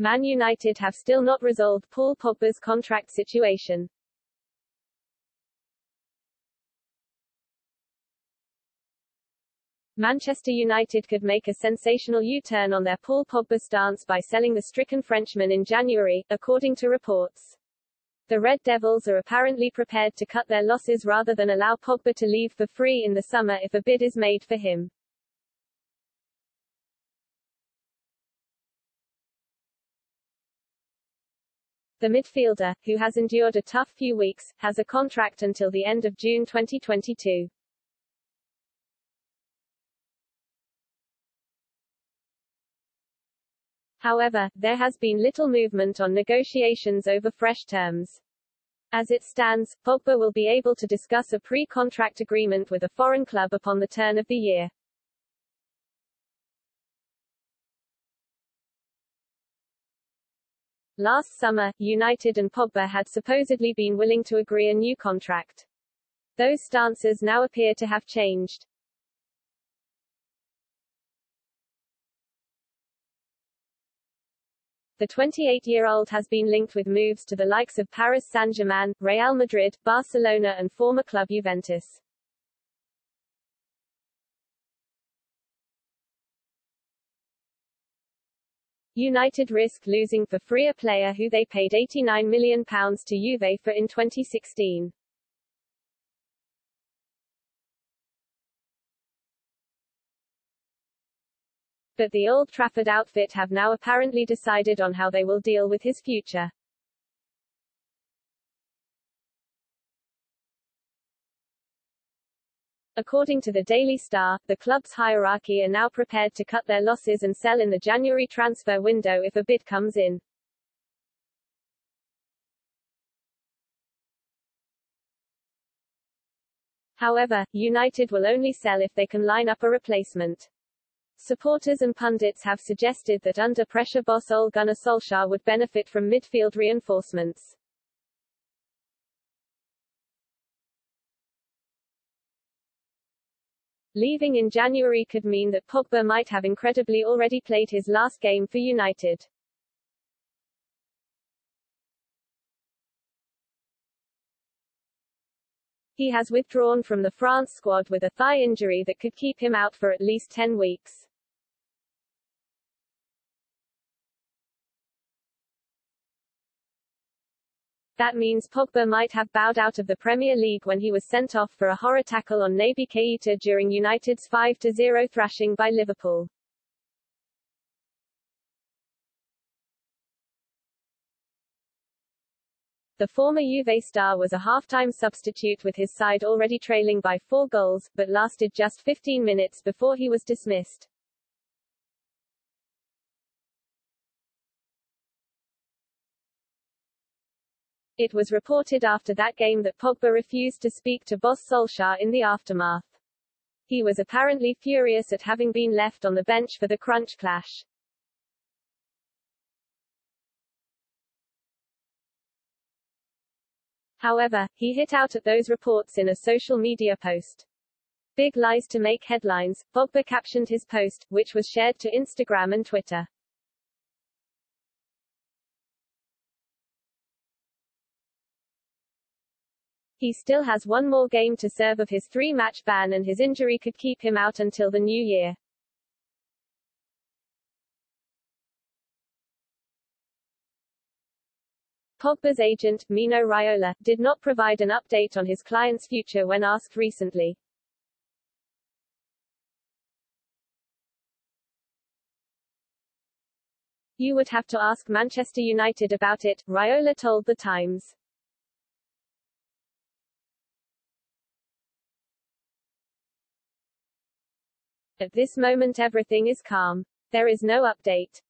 Man United have still not resolved Paul Pogba's contract situation. Manchester United could make a sensational U-turn on their Paul Pogba stance by selling the stricken Frenchman in January, according to reports. The Red Devils are apparently prepared to cut their losses rather than allow Pogba to leave for free in the summer if a bid is made for him. The midfielder, who has endured a tough few weeks, has a contract until the end of June 2022. However, there has been little movement on negotiations over fresh terms. As it stands, Pogba will be able to discuss a pre-contract agreement with a foreign club upon the turn of the year. Last summer, United and Pogba had supposedly been willing to agree a new contract. Those stances now appear to have changed. The 28-year-old has been linked with moves to the likes of Paris Saint-Germain, Real Madrid, Barcelona and former club Juventus. United risk losing for free a player who they paid £89 million to Juve for in 2016. But the Old Trafford outfit have now apparently decided on how they will deal with his future. According to the Daily Star, the club's hierarchy are now prepared to cut their losses and sell in the January transfer window if a bid comes in. However, United will only sell if they can line up a replacement. Supporters and pundits have suggested that under pressure boss Ole Gunnar Solskjaer would benefit from midfield reinforcements. Leaving in January could mean that Pogba might have incredibly already played his last game for United. He has withdrawn from the France squad with a thigh injury that could keep him out for at least 10 weeks. That means Pogba might have bowed out of the Premier League when he was sent off for a horror tackle on Naby Keita during United's 5-0 thrashing by Liverpool. The former Juve star was a half-time substitute with his side already trailing by four goals, but lasted just 15 minutes before he was dismissed. It was reported after that game that Pogba refused to speak to boss Solskjaer in the aftermath. He was apparently furious at having been left on the bench for the crunch clash. However, he hit out at those reports in a social media post. Big lies to make headlines, Pogba captioned his post, which was shared to Instagram and Twitter. He still has one more game to serve of his three-match ban and his injury could keep him out until the new year. Pogba's agent, Mino Raiola, did not provide an update on his client's future when asked recently. You would have to ask Manchester United about it, Raiola told The Times. At this moment everything is calm. There is no update.